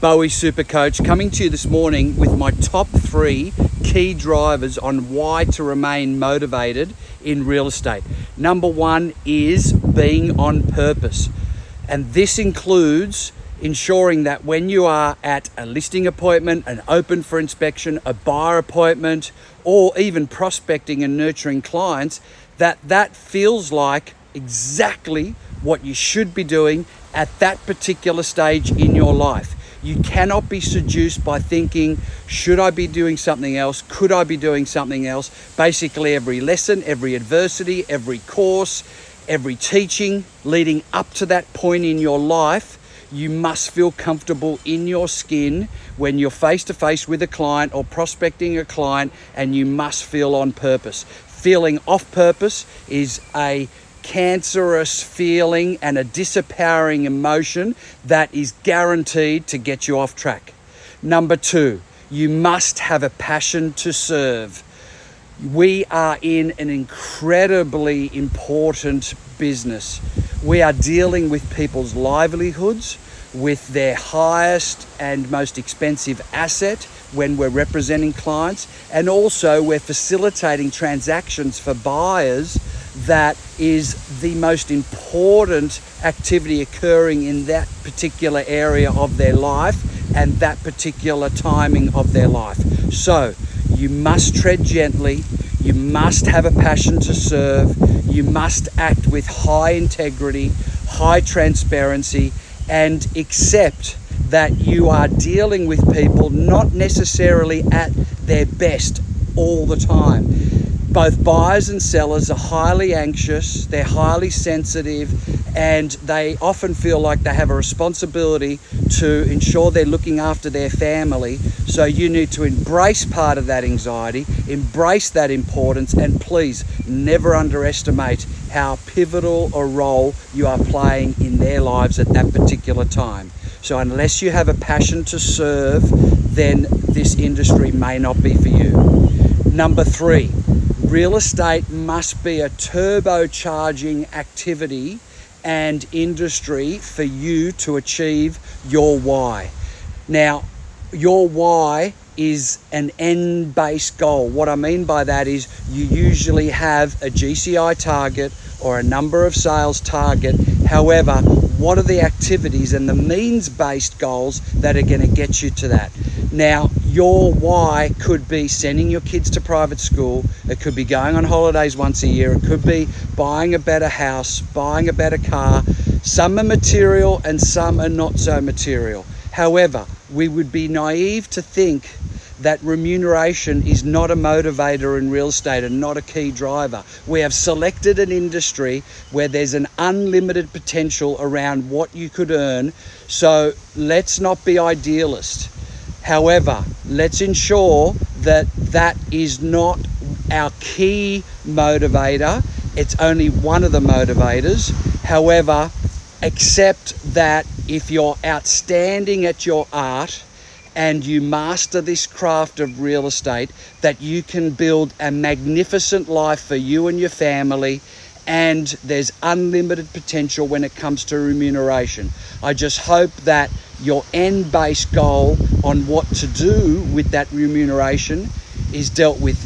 Bowie Super Coach, coming to you this morning with my top three key drivers on why to remain motivated in real estate. Number one is being on purpose, and this includes ensuring that when you are at a listing appointment, an open for inspection, a buyer appointment, or even prospecting and nurturing clients, that that feels like exactly what you should be doing at that particular stage in your life. You cannot be seduced by thinking, should I be doing something else? Could I be doing something else? Basically, every lesson, every adversity, every course, every teaching leading up to that point in your life, you must feel comfortable in your skin when you're face to face with a client or prospecting a client, and you must feel on purpose. Feeling off purpose is a cancerous feeling and a disempowering emotion that is guaranteed to get you off track. Number two, you must have a passion to serve. We are in an incredibly important business. We are dealing with people's livelihoods, with their highest and most expensive asset when we're representing clients, and also we're facilitating transactions for buyers that is the most important activity occurring in that particular area of their life and that particular timing of their life. So you must tread gently, you must have a passion to serve, you must act with high integrity, high transparency, and accept that you are dealing with people not necessarily at their best all the time both buyers and sellers are highly anxious, they're highly sensitive, and they often feel like they have a responsibility to ensure they're looking after their family. So you need to embrace part of that anxiety, embrace that importance, and please never underestimate how pivotal a role you are playing in their lives at that particular time. So, unless you have a passion to serve, then this industry may not be for you. Number three, real estate must be a turbocharging activity and industry for you to achieve your why. Now, your why is an end based goal. What I mean by that is you usually have a GCI target or a number of sales target. However, what are the activities and the means based goals that are going to get you to that? Now, your why could be sending your kids to private school, it could be going on holidays once a year, it could be buying a better house, buying a better car. Some are material and some are not so material. However, we would be naive to think that remuneration is not a motivator in real estate and not a key driver. We have selected an industry where there's an unlimited potential around what you could earn. So let's not be idealist However, let's ensure that that is not our key motivator. It's only one of the motivators. However, accept that if you're outstanding at your art and you master this craft of real estate, that you can build a magnificent life for you and your family and there's unlimited potential when it comes to remuneration. I just hope that your end based goal on what to do with that remuneration is dealt with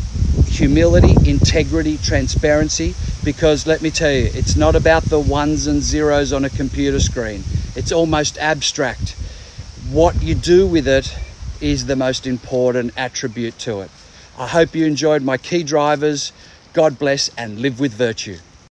humility, integrity, transparency, because let me tell you, it's not about the ones and zeros on a computer screen. It's almost abstract. What you do with it is the most important attribute to it. I hope you enjoyed my key drivers. God bless and live with virtue.